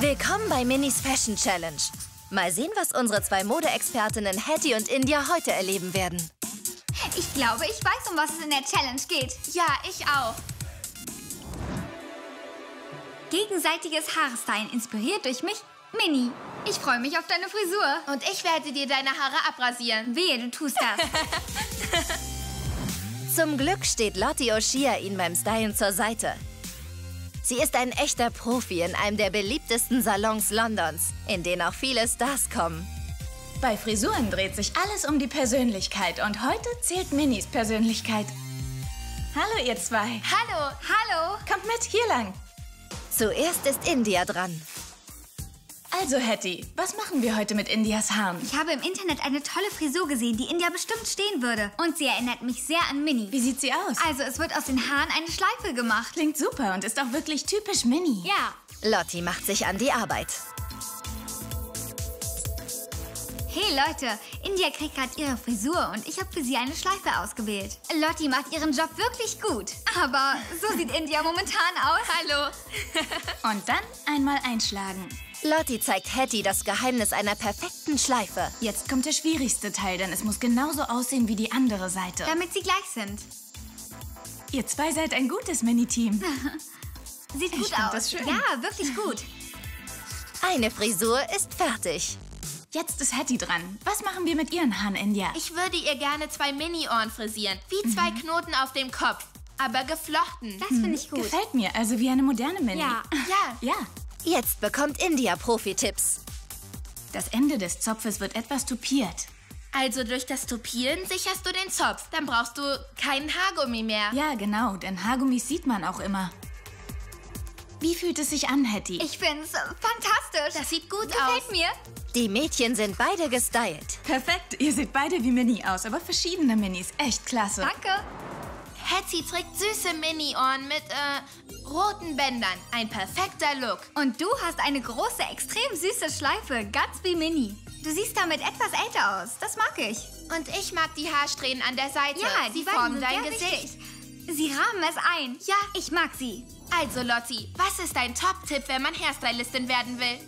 Willkommen bei Minis Fashion Challenge. Mal sehen, was unsere zwei Modeexpertinnen Hattie und India heute erleben werden. Ich glaube, ich weiß, um was es in der Challenge geht. Ja, ich auch. Gegenseitiges Haarstylen inspiriert durch mich, Mini. Ich freue mich auf deine Frisur. Und ich werde dir deine Haare abrasieren. Wehe, du tust das. Zum Glück steht Lottie O'Shea ihnen beim Stylen zur Seite. Sie ist ein echter Profi in einem der beliebtesten Salons Londons, in den auch viele Stars kommen. Bei Frisuren dreht sich alles um die Persönlichkeit und heute zählt Minis Persönlichkeit. Hallo ihr zwei. Hallo. Hallo. Kommt mit, hier lang. Zuerst ist India dran. Also Hattie, was machen wir heute mit Indias Haaren? Ich habe im Internet eine tolle Frisur gesehen, die India bestimmt stehen würde. Und sie erinnert mich sehr an Mini. Wie sieht sie aus? Also, es wird aus den Haaren eine Schleife gemacht. Klingt super und ist auch wirklich typisch Mini. Ja. Lottie macht sich an die Arbeit. Hey Leute, India kriegt gerade ihre Frisur und ich habe für sie eine Schleife ausgewählt. Lottie macht ihren Job wirklich gut. Aber so sieht India momentan aus. Hallo. Und dann einmal einschlagen. Lottie zeigt Hattie das Geheimnis einer perfekten Schleife. Jetzt kommt der schwierigste Teil, denn es muss genauso aussehen wie die andere Seite. Damit sie gleich sind. Ihr zwei seid ein gutes Mini-Team. Sieht gut find aus. das schön. Ja, wirklich gut. Eine Frisur ist fertig. Jetzt ist Hattie dran. Was machen wir mit ihren Haaren, India? Ich würde ihr gerne zwei Mini-Ohren frisieren. Wie zwei Knoten auf dem Kopf. Aber geflochten. Das finde ich gut. Gefällt mir, also wie eine moderne Mini. Ja. Ja. Ja. Jetzt bekommt India Profi-Tipps. Das Ende des Zopfes wird etwas tupiert. Also durch das Tupieren sicherst du den Zopf. Dann brauchst du keinen Haargummi mehr. Ja, genau, denn Haargummis sieht man auch immer. Wie fühlt es sich an, Hattie? Ich finde es fantastisch. Das sieht gut Gefällt aus. mir. Die Mädchen sind beide gestylt. Perfekt, ihr seht beide wie Mini aus, aber verschiedene Minis. Echt klasse. Danke. Hetty trägt süße Mini-Ohren mit, äh, roten Bändern. Ein perfekter Look. Und du hast eine große, extrem süße Schleife, ganz wie Mini. Du siehst damit etwas älter aus. Das mag ich. Und ich mag die Haarsträhnen an der Seite. Ja, Sie formen dein sehr Gesicht. wichtig. Sie rahmen es ein. Ja. Ich mag sie. Also, Lotti, was ist dein Top-Tipp, wenn man Hairstylistin werden will?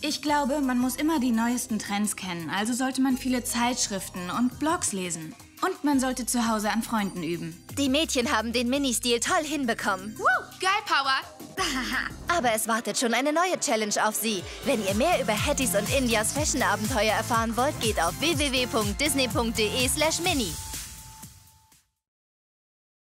Ich glaube, man muss immer die neuesten Trends kennen, also sollte man viele Zeitschriften und Blogs lesen. Und man sollte zu Hause an Freunden üben. Die Mädchen haben den Mini-Stil toll hinbekommen. Woo, Girl Power. Aber es wartet schon eine neue Challenge auf Sie. Wenn ihr mehr über Hatties und Indias Fashion-Abenteuer erfahren wollt, geht auf www.disney.de slash mini.